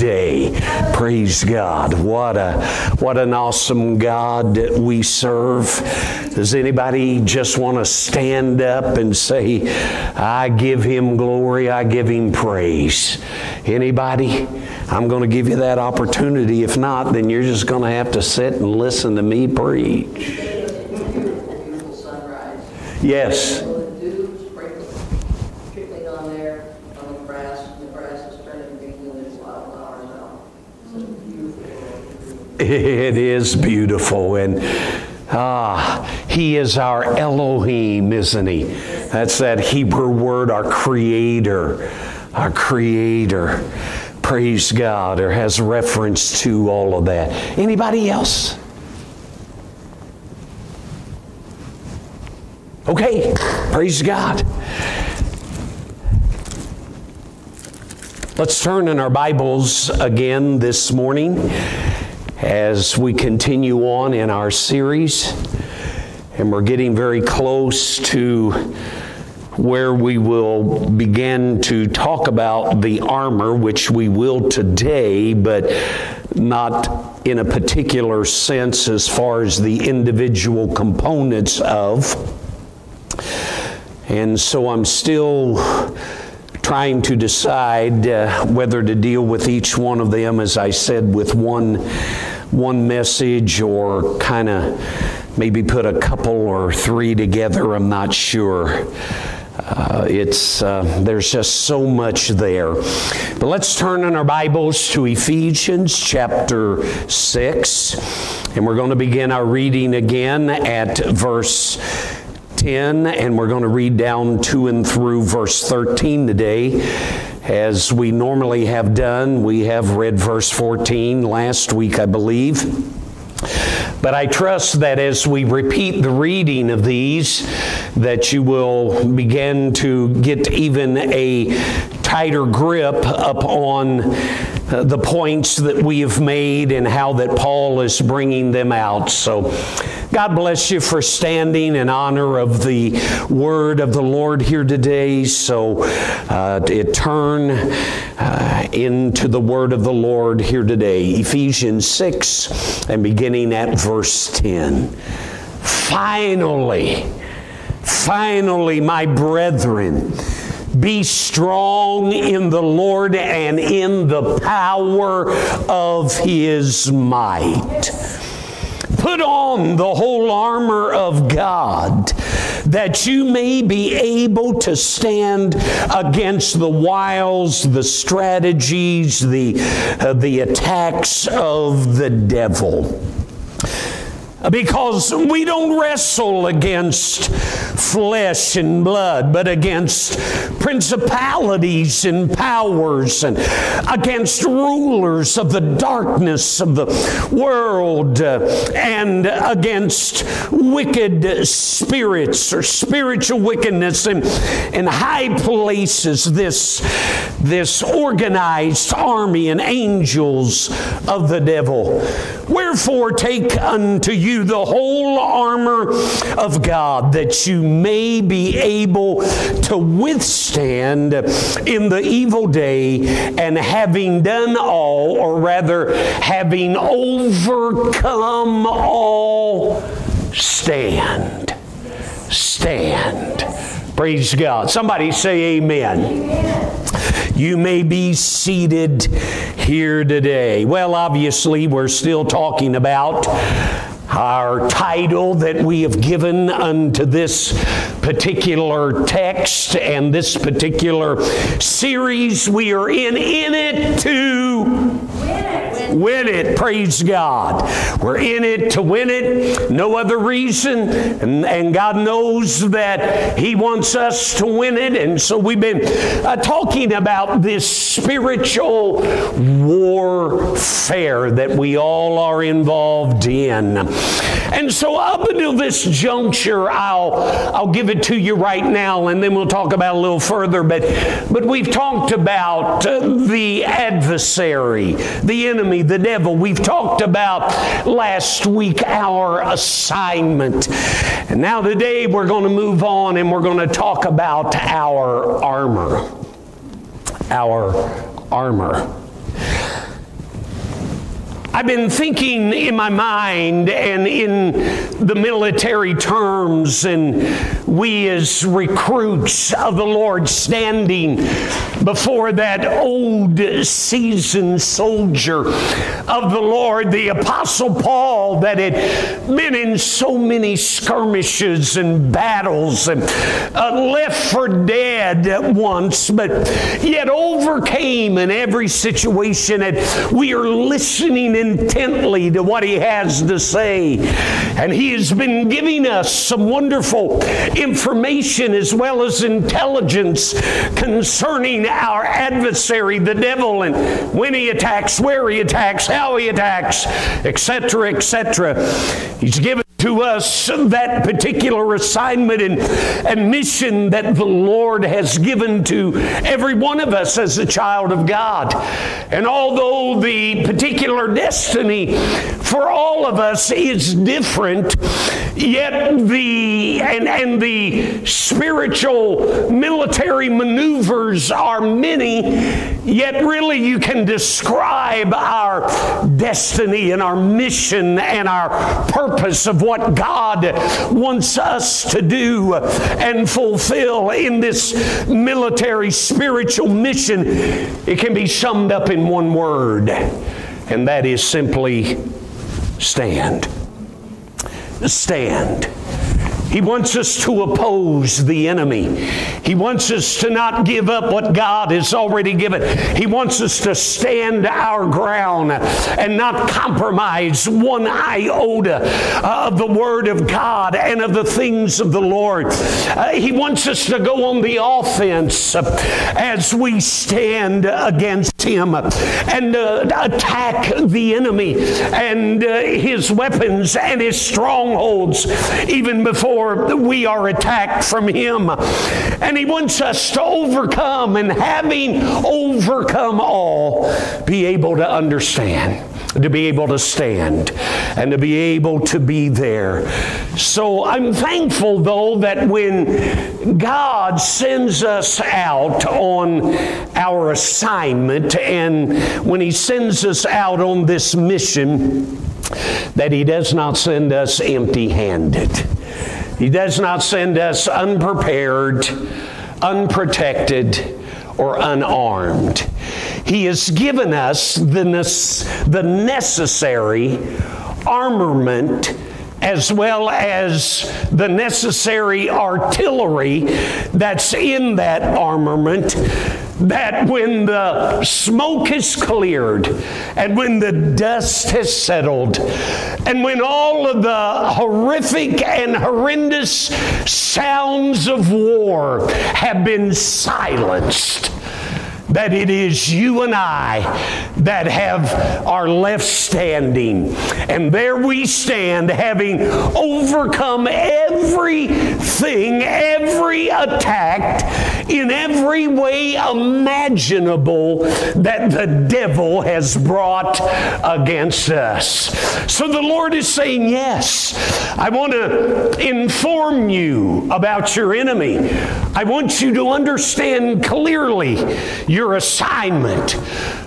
day. Praise God. What a what an awesome God that we serve. Does anybody just want to stand up and say, I give him glory, I give him praise? Anybody? I'm going to give you that opportunity. If not, then you're just going to have to sit and listen to me preach. Yes. It is beautiful. And ah, He is our Elohim, isn't He? That's that Hebrew word, our Creator. Our Creator. Praise God, or has reference to all of that. Anybody else? Okay, praise God. Let's turn in our Bibles again this morning as we continue on in our series. And we're getting very close to where we will begin to talk about the armor, which we will today, but not in a particular sense as far as the individual components of. And so I'm still trying to decide uh, whether to deal with each one of them, as I said, with one, one message or kind of maybe put a couple or three together. I'm not sure. Uh, it's uh, there's just so much there. But let's turn in our Bibles to Ephesians chapter six, and we're going to begin our reading again at verse 10, and we're going to read down to and through verse 13 today. As we normally have done, we have read verse 14 last week, I believe. But I trust that as we repeat the reading of these, that you will begin to get even a tighter grip upon uh, the points that we have made and how that Paul is bringing them out. So, God bless you for standing in honor of the word of the Lord here today. So, uh, it turn uh, into the word of the Lord here today. Ephesians 6 and beginning at verse 10. Finally, finally, my brethren, be strong in the Lord and in the power of his might Put on the whole armor of God that you may be able to stand against the wiles, the strategies, the, uh, the attacks of the devil because we don't wrestle against flesh and blood, but against principalities and powers and against rulers of the darkness of the world uh, and against wicked spirits or spiritual wickedness in, in high places. This, this organized army and angels of the devil. Wherefore, take unto you you the whole armor of God that you may be able to withstand in the evil day and having done all, or rather, having overcome all, stand. Stand. Praise God. Somebody say amen. amen. You may be seated here today. Well, obviously, we're still talking about our title that we have given unto this particular text and this particular series. We are in in it to win it. Praise God. We're in it to win it. No other reason. And, and God knows that He wants us to win it. And so we've been uh, talking about this spiritual warfare that we all are involved in. And so up until this juncture, I'll, I'll give it to you right now and then we'll talk about a little further. But, but we've talked about uh, the adversary, the the devil. We've talked about last week our assignment. And now today we're going to move on and we're going to talk about our armor. Our armor. I've been thinking in my mind and in the military terms, and we as recruits of the Lord standing before that old seasoned soldier of the Lord, the Apostle Paul, that had been in so many skirmishes and battles and uh, left for dead at once, but yet overcame in every situation. And we are listening intently to what he has to say. And he has been giving us some wonderful information as well as intelligence concerning our adversary, the devil, and when he attacks, where he attacks, how he attacks, etc., etc. He's given to us that particular assignment and, and mission that the Lord has given to every one of us as a child of God. And although the particular destiny for all of us is different, yet the and, and the spiritual military maneuvers are many, yet really you can describe our destiny and our mission and our purpose of what God wants us to do and fulfill in this military spiritual mission, it can be summed up in one word, and that is simply stand. Stand. He wants us to oppose the enemy. He wants us to not give up what God has already given. He wants us to stand our ground and not compromise one iota of the Word of God and of the things of the Lord. Uh, he wants us to go on the offense as we stand against Him and uh, attack the enemy and uh, his weapons and his strongholds even before we are attacked from Him. And He wants us to overcome, and having overcome all, be able to understand to be able to stand and to be able to be there. So I'm thankful, though, that when God sends us out on our assignment and when He sends us out on this mission, that He does not send us empty handed. He does not send us unprepared, unprotected, or unarmed. He has given us the, the necessary armament as well as the necessary artillery that's in that armament that when the smoke is cleared and when the dust has settled and when all of the horrific and horrendous sounds of war have been silenced, that it is you and I that have are left standing. And there we stand, having overcome everything, every attack in every way imaginable that the devil has brought against us. So the Lord is saying, Yes, I want to inform you about your enemy. I want you to understand clearly your assignment.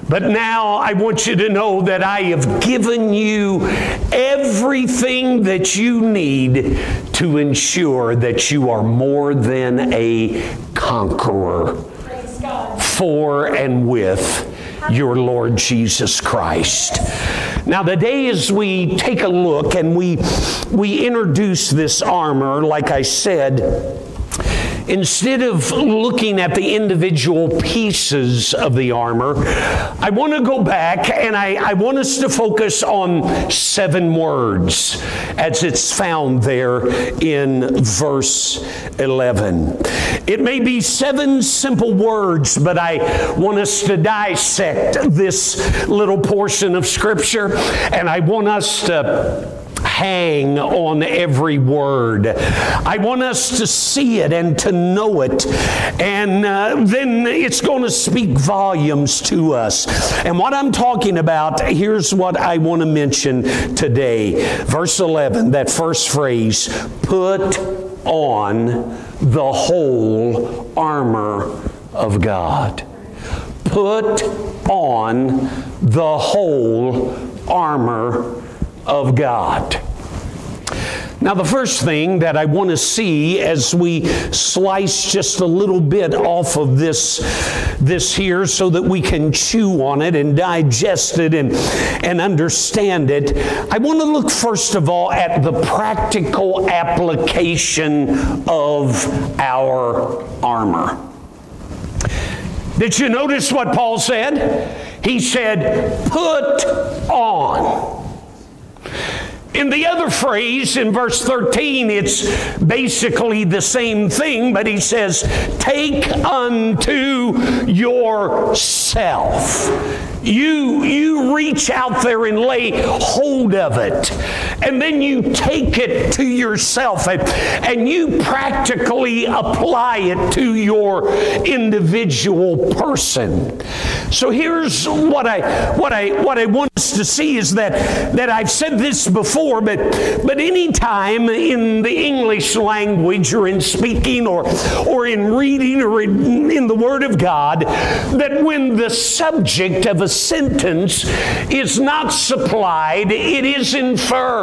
But now I want you to know that I have given you everything that you need to ensure that you are more than a conqueror for and with your Lord Jesus Christ. Now, the day as we take a look and we, we introduce this armor, like I said, instead of looking at the individual pieces of the armor, I want to go back and I, I, want us to focus on seven words as it's found there in verse 11. It may be seven simple words, but I want us to dissect this little portion of Scripture and I want us to hang on every word. I want us to see it and to know it, and uh, then it's going to speak volumes to us. And what I'm talking about, here's what I want to mention today. Verse 11, that first phrase, put on the whole armor of God. Put on the whole armor of God. Now, the first thing that I want to see as we slice just a little bit off of this, this here so that we can chew on it and digest it and, and understand it, I want to look first of all at the practical application of our armor. Did you notice what Paul said? He said, put on. In the other phrase, in verse 13, it's basically the same thing, but he says, Take unto yourself. You, you reach out there and lay hold of it. And then you take it to yourself and, and you practically apply it to your individual person. So here's what I what I what I want us to see is that that I've said this before, but but anytime in the English language or in speaking or or in reading or in, in the Word of God, that when the subject of a sentence is not supplied, it is inferred.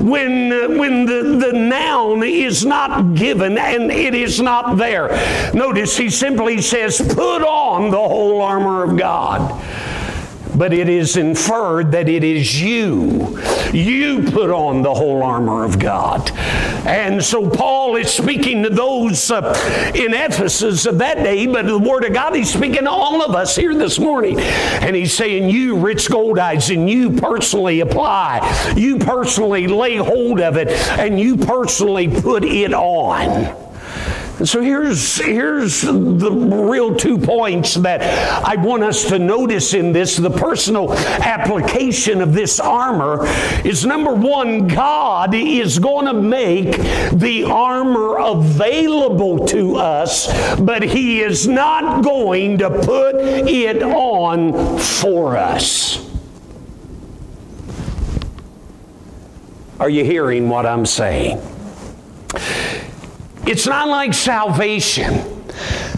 When, when the, the noun is not given and it is not there. Notice he simply says, put on the whole armor of God but it is inferred that it is you. You put on the whole armor of God. And so Paul is speaking to those uh, in Ephesus of that day, but the Word of God, he's speaking to all of us here this morning. And he's saying, You, Rich Goldites, and you personally apply, you personally lay hold of it, and you personally put it on. So here's, here's the real two points that I want us to notice in this. The personal application of this armor is number one, God is going to make the armor available to us, but He is not going to put it on for us. Are you hearing what I'm saying? It's not like salvation.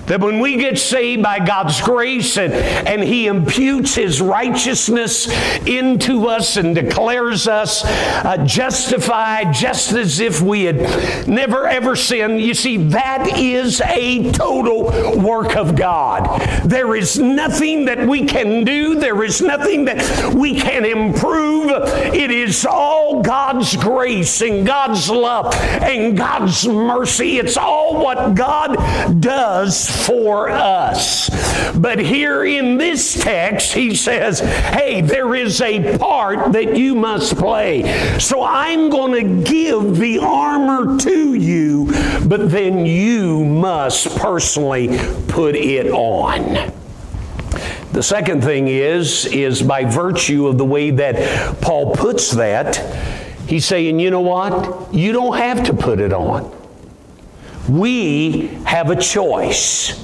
That when we get saved by God's grace and, and He imputes His righteousness into us and declares us uh, justified just as if we had never ever sinned, you see, that is a total work of God. There is nothing that we can do, there is nothing that we can improve. It is all God's grace and God's love and God's mercy. It's all what God does for us. But here in this text, he says, hey, there is a part that you must play. So I'm going to give the armor to you, but then you must personally put it on. The second thing is, is by virtue of the way that Paul puts that, he's saying, you know what? You don't have to put it on. We have a choice.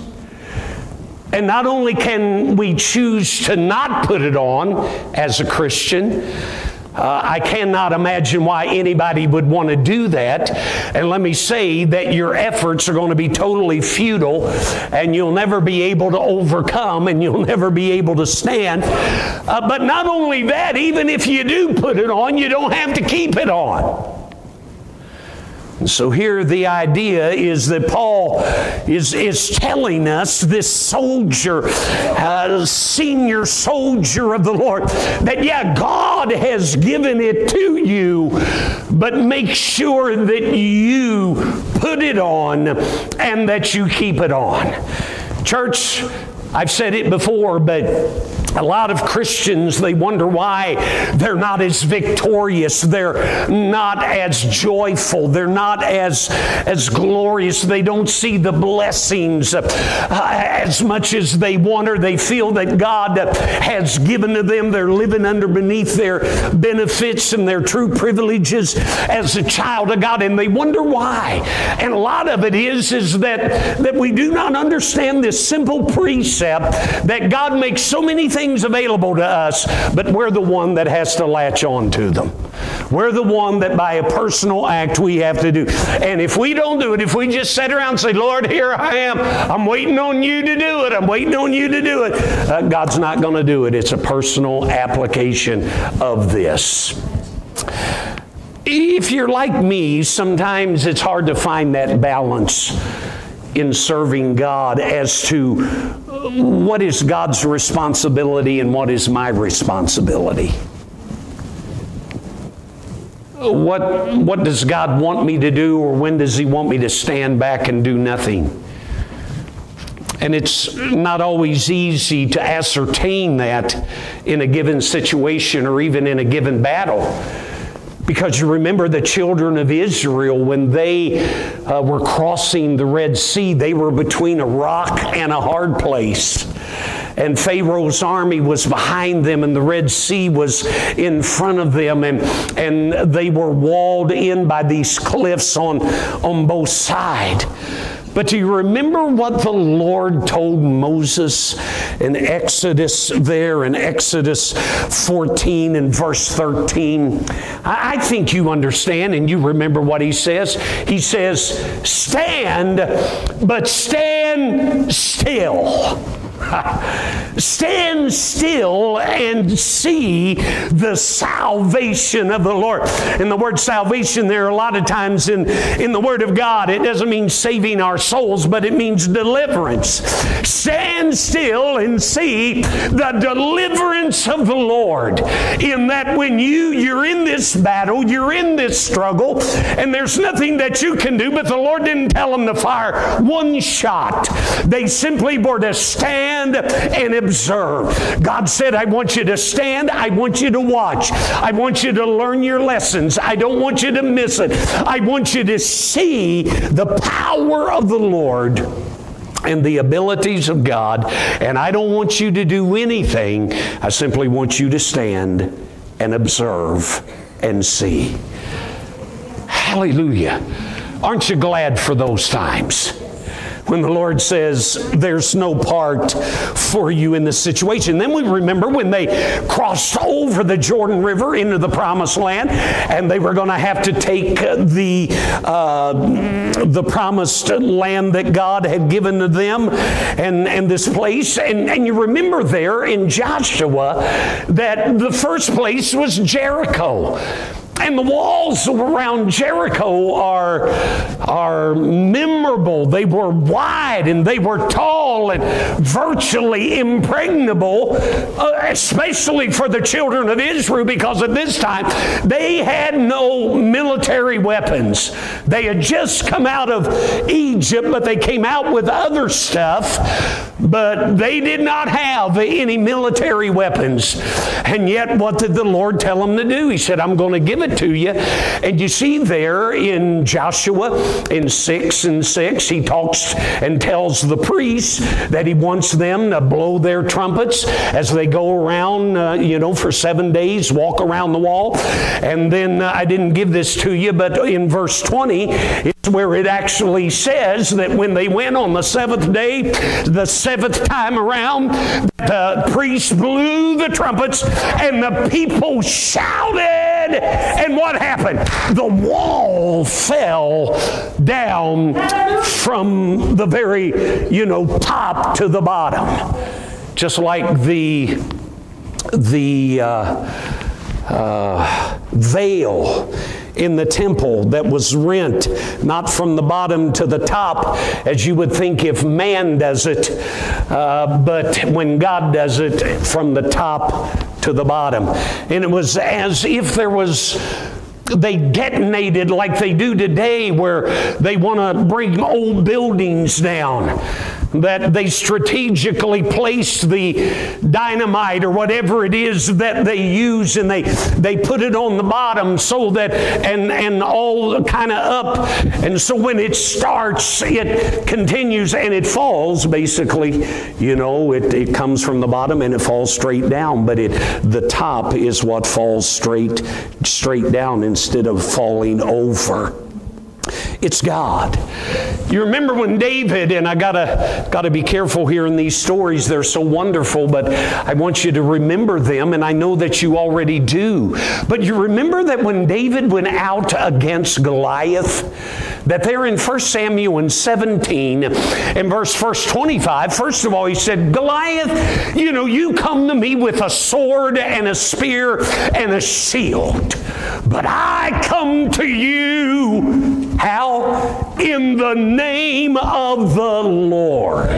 And not only can we choose to not put it on as a Christian, uh, I cannot imagine why anybody would want to do that. And let me say that your efforts are going to be totally futile and you'll never be able to overcome and you'll never be able to stand. Uh, but not only that, even if you do put it on, you don't have to keep it on. So here the idea is that Paul is, is telling us, this soldier, uh, senior soldier of the Lord, that yeah, God has given it to you, but make sure that you put it on and that you keep it on. Church, I've said it before, but a lot of Christians, they wonder why they're not as victorious, they're not as joyful, they're not as, as glorious, they don't see the blessings uh, as much as they want or they feel that God has given to them. They're living under beneath their benefits and their true privileges as a child of God, and they wonder why. And a lot of it is, is that, that we do not understand this simple precept that God makes so many things things available to us, but we're the one that has to latch on to them. We're the one that by a personal act we have to do. And if we don't do it, if we just sit around and say, Lord, here I am, I'm waiting on you to do it, I'm waiting on you to do it, uh, God's not going to do it. It's a personal application of this. If you're like me, sometimes it's hard to find that balance in serving God as to what is God's responsibility and what is my responsibility. What, what does God want me to do, or when does He want me to stand back and do nothing? And it's not always easy to ascertain that in a given situation or even in a given battle. Because you remember the children of Israel, when they uh, were crossing the Red Sea, they were between a rock and a hard place and Pharaoh's army was behind them, and the Red Sea was in front of them, and, and they were walled in by these cliffs on, on both sides. But do you remember what the Lord told Moses in Exodus there in Exodus 14 and verse 13? I think you understand and you remember what he says. He says, Stand, but stand still. Stand still and see the salvation of the Lord. And the word salvation there, are a lot of times in, in the Word of God, it doesn't mean saving our souls, but it means deliverance. Stand still and see the deliverance of the Lord. In that when you, you're in this battle, you're in this struggle, and there's nothing that you can do, but the Lord didn't tell them to fire one shot. They simply were to stand stand and observe. God said, I want you to stand. I want you to watch. I want you to learn your lessons. I don't want you to miss it. I want you to see the power of the Lord and the abilities of God. And I don't want you to do anything. I simply want you to stand and observe and see. Hallelujah. Aren't you glad for those times? When the Lord says there's no part for you in this situation. Then we remember when they crossed over the Jordan River into the promised land and they were going to have to take the, uh, the promised land that God had given to them and, and this place. And, and you remember there in Joshua that the first place was Jericho. And the walls around Jericho are, are memorable. They were wide and they were tall and virtually impregnable, uh, especially for the children of Israel, because at this time they had no military weapons. They had just come out of Egypt, but they came out with other stuff, but they did not have any military weapons. And yet, what did the Lord tell them to do? He said, I'm going to give it it to you. And you see there in Joshua in 6 and 6, he talks and tells the priests that he wants them to blow their trumpets as they go around, uh, you know, for seven days, walk around the wall. And then uh, I didn't give this to you, but in verse 20, it's where it actually says that when they went on the seventh day, the seventh time around, the priests blew the trumpets and the people shouted and what happened? The wall fell down from the very, you know, top to the bottom. Just like the, the uh, uh, veil in the temple that was rent, not from the bottom to the top, as you would think if man does it, uh, but when God does it from the top to the bottom. And it was as if there was they detonated like they do today, where they want to bring old buildings down that they strategically place the dynamite or whatever it is that they use and they, they put it on the bottom so that, and, and all kind of up. And so when it starts, it continues and it falls basically, you know, it, it comes from the bottom and it falls straight down, but it, the top is what falls straight, straight down instead of falling over. It's God. You remember when David, and I gotta, gotta be careful here in these stories, they're so wonderful, but I want you to remember them, and I know that you already do. But you remember that when David went out against Goliath, that there in 1 Samuel in 17, in verse verse 25, first of all, he said, Goliath, you know, you come to me with a sword and a spear and a shield, but I come to you, how? In the name of the Lord.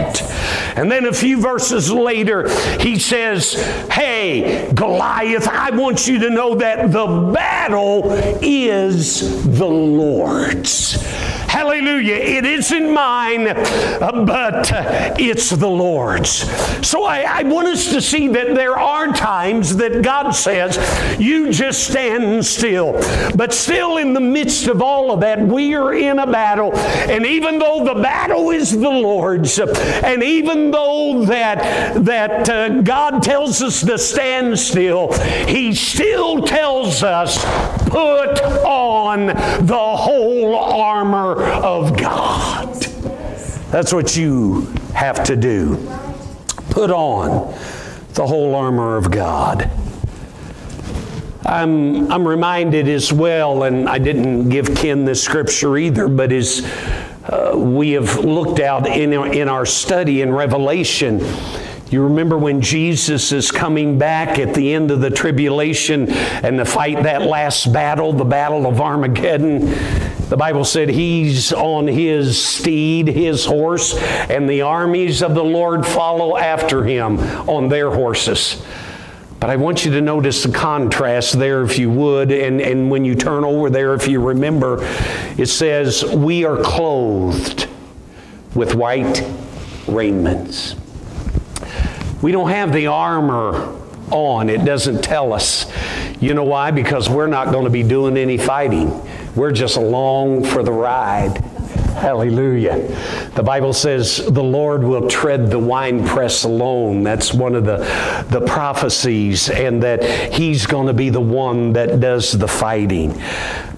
And then a few verses later, he says, Hey, Goliath, I want you to know that the battle is the Lord's. Hallelujah. It isn't mine, uh, but uh, it's the Lord's. So I, I want us to see that there are times that God says, You just stand still. But still, in the midst of all of that, we are in a battle. And even though the battle is the Lord's, and even though that, that uh, God tells us to stand still, He still tells us, Put on the whole armor of God. That's what you have to do. Put on the whole armor of God. I'm, I'm reminded as well, and I didn't give Ken this scripture either, but as uh, we have looked out in, in our study in Revelation, you remember when Jesus is coming back at the end of the tribulation and to fight that last battle, the battle of Armageddon? The Bible said he's on his steed, his horse, and the armies of the Lord follow after him on their horses. But I want you to notice the contrast there, if you would. And, and when you turn over there, if you remember, it says, We are clothed with white raiments. We don't have the armor on, it doesn't tell us. You know why? Because we're not going to be doing any fighting. We're just along for the ride. Hallelujah. The Bible says the Lord will tread the winepress alone. That's one of the, the prophecies, and that He's going to be the one that does the fighting.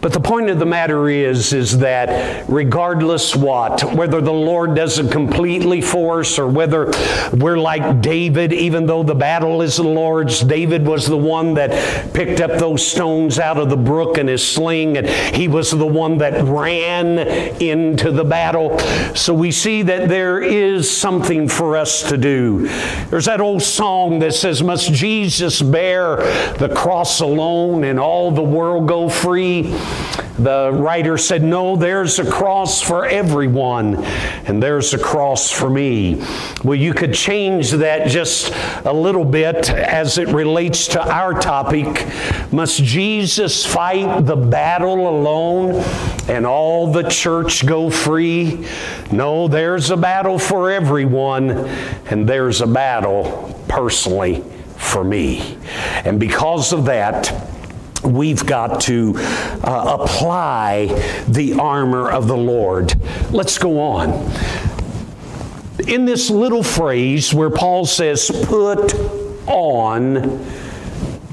But the point of the matter is, is that regardless what, whether the Lord does it completely for us or whether we're like David, even though the battle is the Lord's, David was the one that picked up those stones out of the brook in his sling, and he was the one that ran into the battle. So we see that there is something for us to do. There's that old song that says, Must Jesus bear the cross alone and all the world go free? The writer said, No, there's a cross for everyone, and there's a cross for me. Well, you could change that just a little bit as it relates to our topic. Must Jesus fight the battle alone and all the church go free? No, there's a battle for everyone, and there's a battle personally for me. And because of that, we've got to uh, apply the armor of the Lord. Let's go on. In this little phrase where Paul says, put on,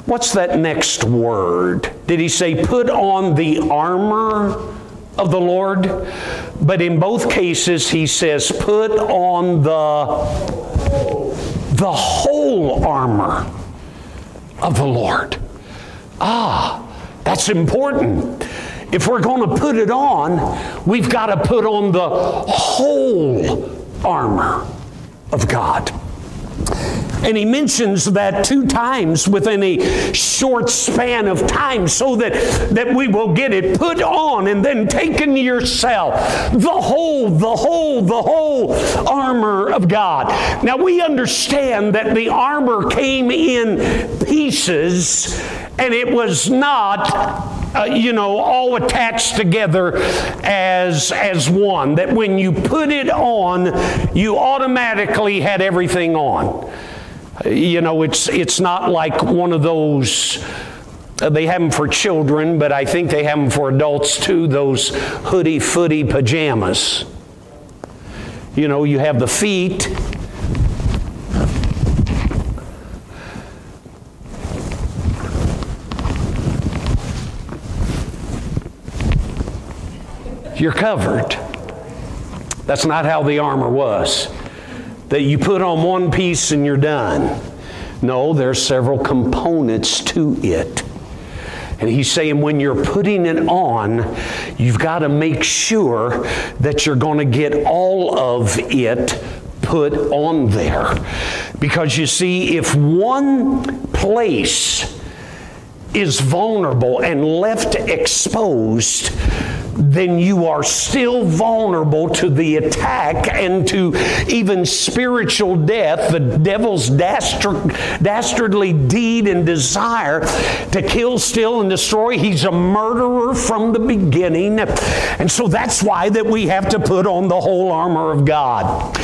what's that next word? Did he say, put on the armor of the Lord? But in both cases, he says, put on the, the whole armor of the Lord. Ah, that's important. If we're going to put it on, we've got to put on the whole armor of God. And he mentions that two times within a short span of time so that, that we will get it put on and then taken yourself. The whole, the whole, the whole armor of God. Now we understand that the armor came in pieces and it was not uh, you know, all attached together as, as one. That when you put it on, you automatically had everything on. You know, it's, it's not like one of those, uh, they have them for children, but I think they have them for adults too, those hoodie footy pajamas. You know, you have the feet. You're covered. That's not how the armor was. That you put on one piece and you're done. No, there's several components to it. And he's saying when you're putting it on, you've got to make sure that you're going to get all of it put on there. Because you see, if one place is vulnerable and left exposed, then you are still vulnerable to the attack and to even spiritual death, the devil's dastard, dastardly deed and desire to kill, steal, and destroy. He's a murderer from the beginning. And so that's why that we have to put on the whole armor of God.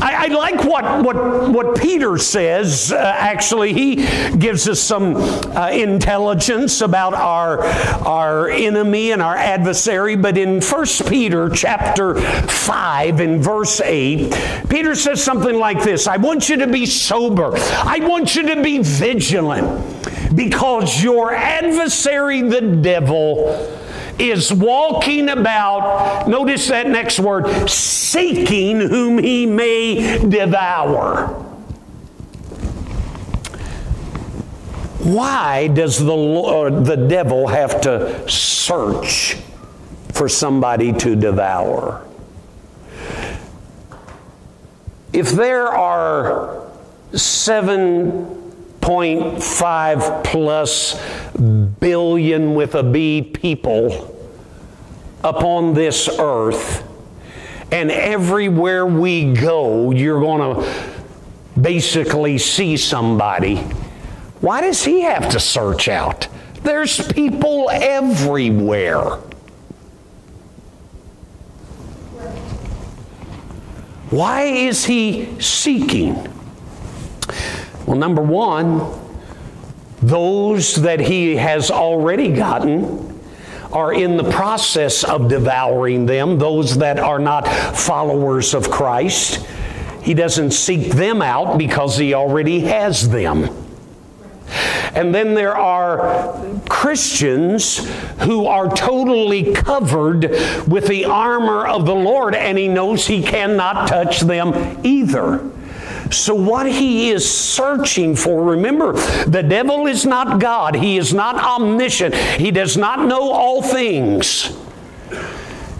I, I like what, what, what Peter says. Uh, actually, he gives us some uh, intelligence about our, our enemy and our adversary but in 1 Peter chapter 5 and verse 8, Peter says something like this I want you to be sober, I want you to be vigilant, because your adversary, the devil, is walking about, notice that next word, seeking whom he may devour. Why does the, Lord, the devil have to search for somebody to devour. If there are 7.5 plus billion with a B people upon this earth, and everywhere we go, you're going to basically see somebody. Why does he have to search out? There's people everywhere. Why is he seeking? Well, number one, those that he has already gotten are in the process of devouring them, those that are not followers of Christ. He doesn't seek them out because he already has them. And then there are Christians who are totally covered with the armor of the Lord, and he knows he cannot touch them either. So, what he is searching for, remember, the devil is not God. He is not omniscient. He does not know all things.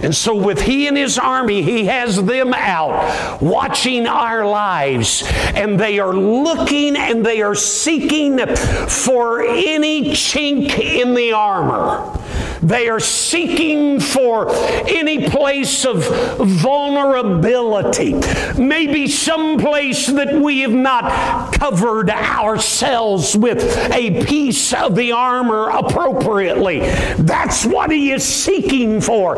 And so, with he and his army, he has them out watching our lives, and they are looking and they are seeking for any chink in the armor. They are seeking for any place of vulnerability, maybe some place that we have not covered ourselves with a piece of the armor appropriately. That's what he is seeking for.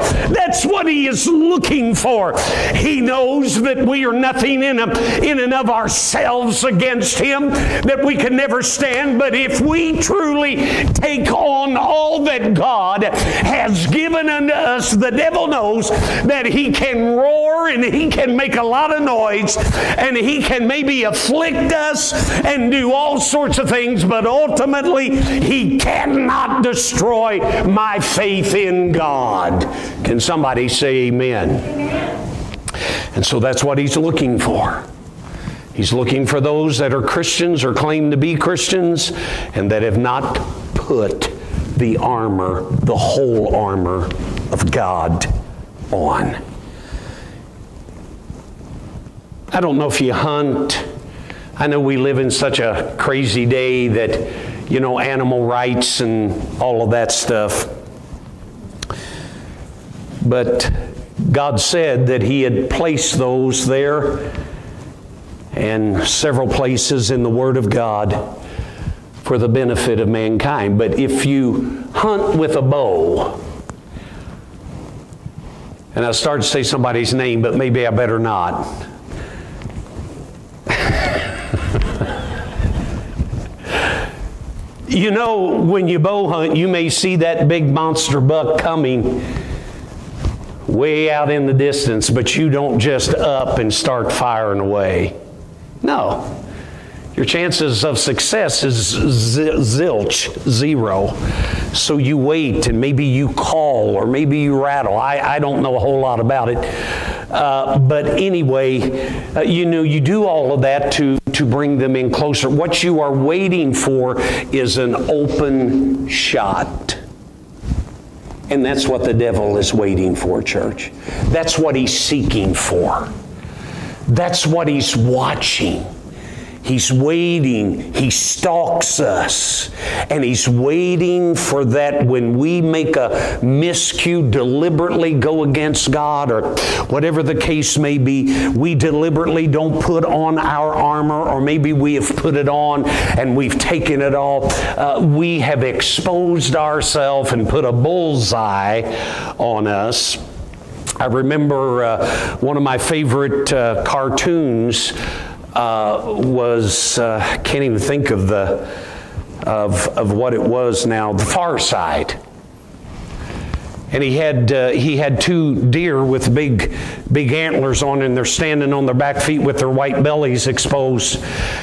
That's what he is looking for. He knows that we are nothing in, in and of ourselves against him, that we can never stand. But if we truly take on all that God has given unto us, the devil knows that he can roar and he can make a lot of noise and he can maybe afflict us and do all sorts of things, but ultimately he cannot destroy my faith in God. Can somebody say amen? amen. And so that's what he's looking for. He's looking for those that are Christians or claim to be Christians and that have not put the armor, the whole armor of God on. I don't know if you hunt. I know we live in such a crazy day that, you know, animal rights and all of that stuff. But God said that He had placed those there and several places in the Word of God for the benefit of mankind. But if you hunt with a bow, and I started to say somebody's name, but maybe I better not. you know, when you bow hunt, you may see that big monster buck coming way out in the distance, but you don't just up and start firing away. No your chances of success is zilch, zero. So you wait and maybe you call or maybe you rattle. I, I don't know a whole lot about it. Uh, but anyway, uh, you know, you do all of that to, to bring them in closer. What you are waiting for is an open shot. And that's what the devil is waiting for, church. That's what he's seeking for. That's what he's watching. He's waiting. He stalks us. And He's waiting for that when we make a miscue, deliberately go against God, or whatever the case may be, we deliberately don't put on our armor, or maybe we have put it on and we've taken it off. Uh, we have exposed ourselves and put a bullseye on us. I remember uh, one of my favorite uh, cartoons uh, was uh, can't even think of the of of what it was now. The Far Side. And he had uh, he had two deer with big big antlers on, and they're standing on their back feet with their white bellies exposed.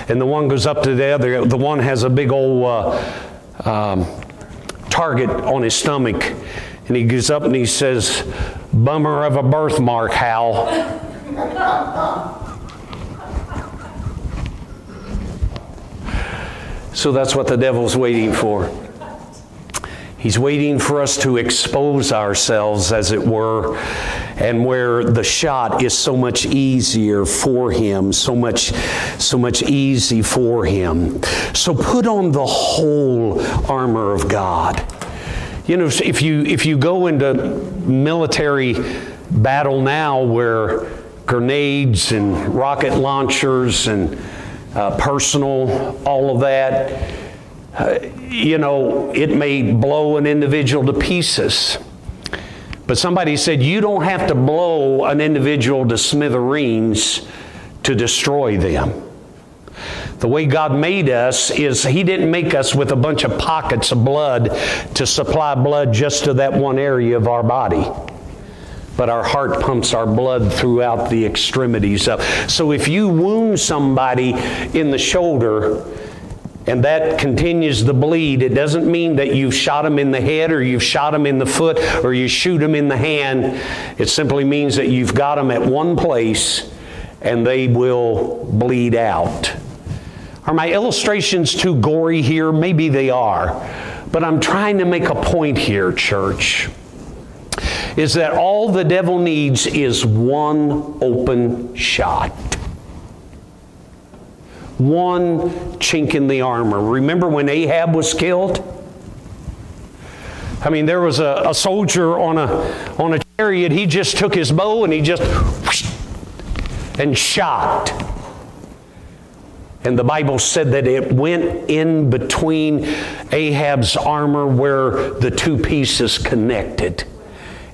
And the one goes up to the other. The one has a big old uh, um, target on his stomach, and he goes up and he says, "Bummer of a birthmark, Hal." So that's what the devil's waiting for. He's waiting for us to expose ourselves, as it were, and where the shot is so much easier for him, so much, so much easy for him. So put on the whole armor of God. You know, if you if you go into military battle now, where grenades and rocket launchers and uh, personal, all of that. Uh, you know, it may blow an individual to pieces. But somebody said, you don't have to blow an individual to smithereens to destroy them. The way God made us is He didn't make us with a bunch of pockets of blood to supply blood just to that one area of our body but our heart pumps our blood throughout the extremities of. So if you wound somebody in the shoulder, and that continues to bleed, it doesn't mean that you've shot them in the head or you've shot them in the foot or you shoot them in the hand. It simply means that you've got them at one place and they will bleed out. Are my illustrations too gory here? Maybe they are. But I'm trying to make a point here, church is that all the devil needs is one open shot. One chink in the armor. Remember when Ahab was killed? I mean, there was a, a soldier on a, on a chariot. He just took his bow and he just and shot. And the Bible said that it went in between Ahab's armor where the two pieces connected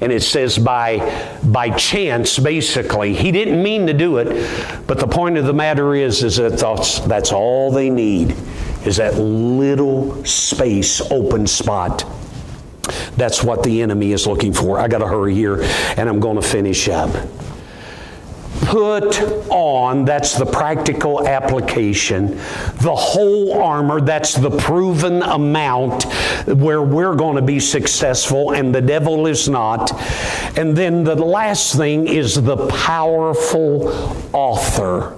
and it says by by chance basically. He didn't mean to do it but the point of the matter is is that that's, that's all they need is that little space open spot. That's what the enemy is looking for. I got to hurry here and i'm going to finish up put on, that's the practical application, the whole armor, that's the proven amount where we're going to be successful and the devil is not. And then the last thing is the powerful author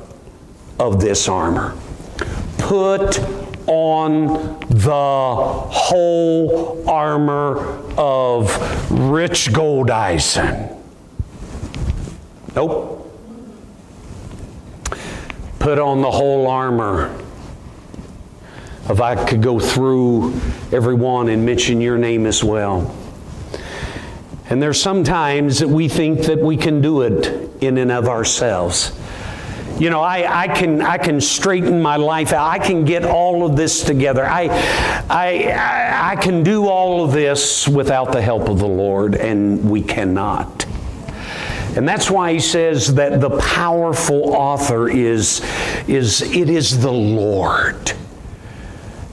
of this armor. Put on the whole armor of Rich Goldeisen. Nope put on the whole armor. If I could go through every one and mention your name as well. And there's sometimes that we think that we can do it in and of ourselves. You know, I, I, can, I can straighten my life out. I can get all of this together. I, I, I can do all of this without the help of the Lord, and we cannot. And that's why he says that the powerful author is, is it is the Lord.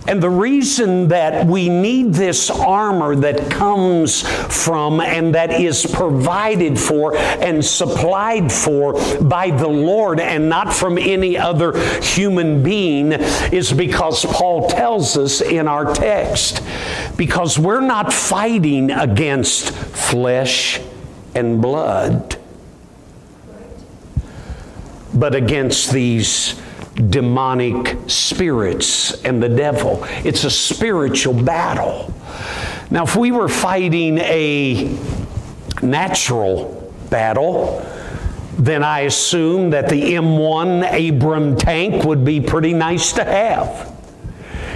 And the reason that we need this armor that comes from and that is provided for and supplied for by the Lord and not from any other human being is because Paul tells us in our text. Because we're not fighting against flesh and blood but against these demonic spirits and the devil. It's a spiritual battle. Now, if we were fighting a natural battle, then I assume that the M1 Abram tank would be pretty nice to have.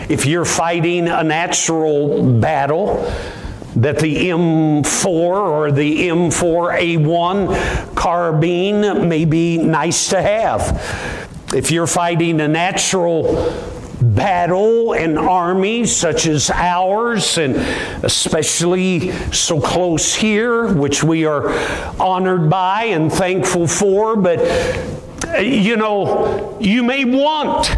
If you're fighting a natural battle, that the M4 or the M4A1 carbine may be nice to have. If you're fighting a natural battle and army such as ours, and especially so close here, which we are honored by and thankful for, but uh, you know, you may want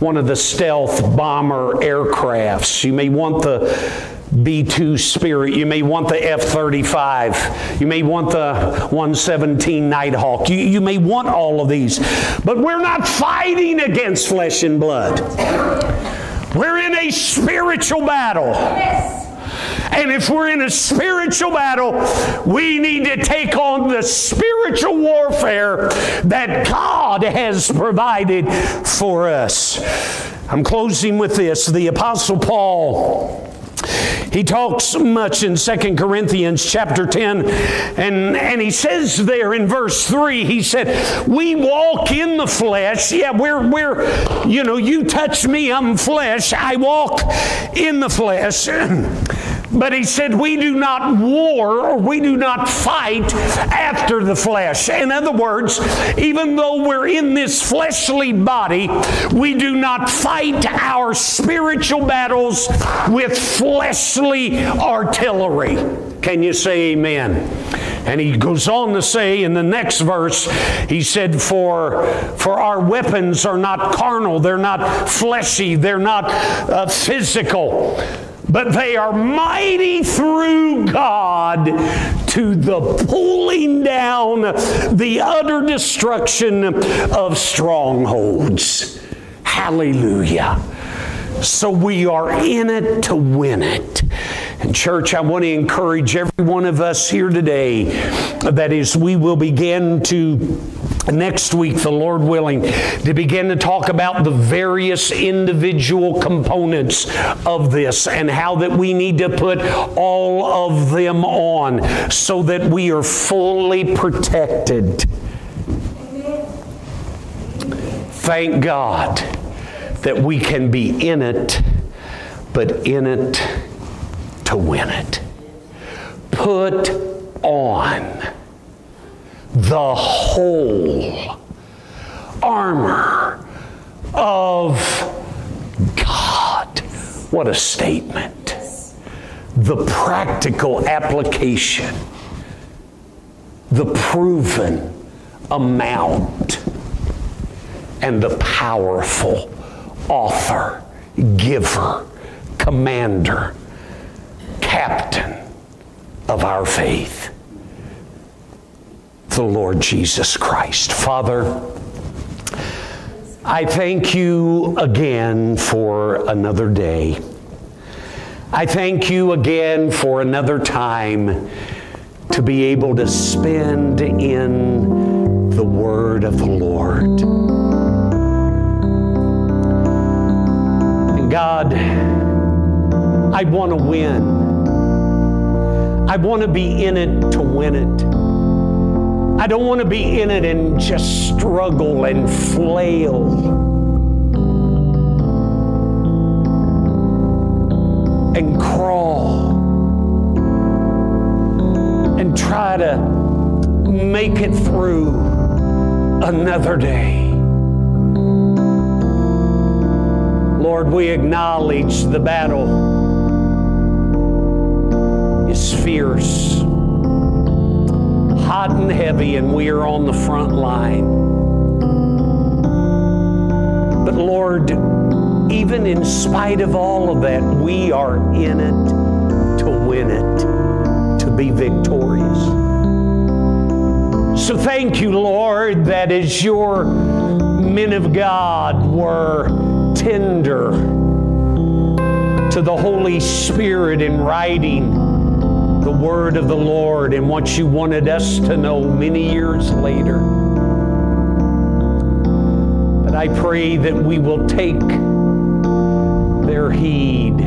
one of the stealth bomber aircrafts. You may want the B 2 Spirit. You may want the F 35. You may want the 117 Nighthawk. You, you may want all of these. But we're not fighting against flesh and blood. We're in a spiritual battle. And if we're in a spiritual battle, we need to take on the spiritual warfare that God has provided for us. I'm closing with this. The Apostle Paul he talks much in Second Corinthians chapter 10, and, and he says there in verse 3, he said, We walk in the flesh. Yeah, we're, we're, you know, you touch me, I'm flesh. I walk in the flesh. But he said, We do not war or we do not fight after the flesh. In other words, even though we're in this fleshly body, we do not fight our spiritual battles with fleshly artillery. Can you say amen? And he goes on to say in the next verse, he said, For, for our weapons are not carnal, they're not fleshy, they're not uh, physical but they are mighty through God to the pulling down the utter destruction of strongholds. Hallelujah. So we are in it to win it. And, church, I want to encourage every one of us here today that is, we will begin to next week, the Lord willing, to begin to talk about the various individual components of this and how that we need to put all of them on so that we are fully protected. Thank God that we can be in it, but in it to win it. Put on the whole armor of God. What a statement. The practical application, the proven amount, and the powerful author, giver, commander, captain of our faith the Lord Jesus Christ. Father, I thank you again for another day. I thank you again for another time to be able to spend in the Word of the Lord. And God, I want to win. I want to be in it to win it. I don't want to be in it and just struggle and flail. And crawl and try to make it through another day. Lord, we acknowledge the battle is fierce hot and heavy, and we are on the front line. But Lord, even in spite of all of that, we are in it to win it, to be victorious. So thank you, Lord, that as your men of God were tender to the Holy Spirit in writing the word of the Lord and what you wanted us to know many years later. But I pray that we will take their heed.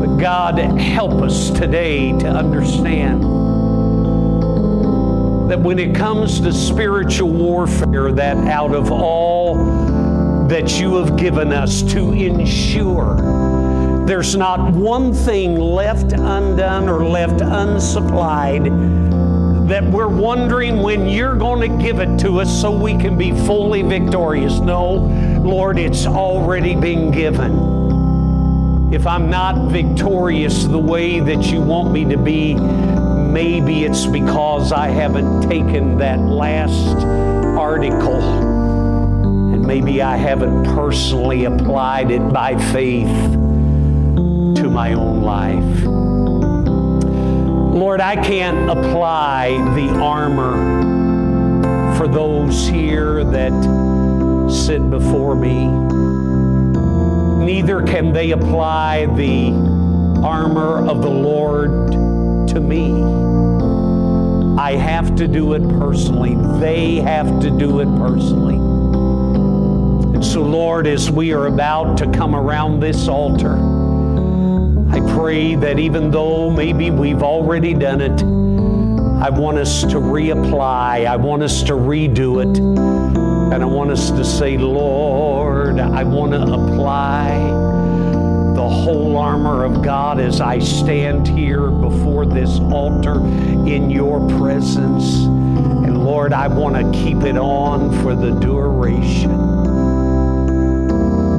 But God, help us today to understand that when it comes to spiritual warfare, that out of all that you have given us to ensure, there's not one thing left undone or left unsupplied that we're wondering when you're going to give it to us so we can be fully victorious. No, Lord, it's already been given. If I'm not victorious the way that you want me to be, maybe it's because I haven't taken that last article and maybe I haven't personally applied it by faith my own life. Lord, I can't apply the armor for those here that sit before me. Neither can they apply the armor of the Lord to me. I have to do it personally. They have to do it personally. And so, Lord, as we are about to come around this altar, I pray that even though maybe we've already done it, I want us to reapply. I want us to redo it. And I want us to say, Lord, I want to apply the whole armor of God as I stand here before this altar in your presence. And Lord, I want to keep it on for the duration.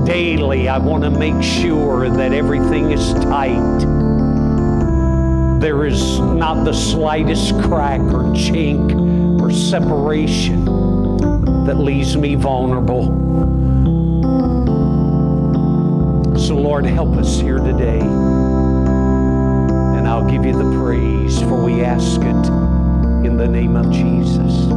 Daily, I want to make sure that everything is tight. There is not the slightest crack or chink or separation that leaves me vulnerable. So, Lord, help us here today. And I'll give you the praise, for we ask it in the name of Jesus.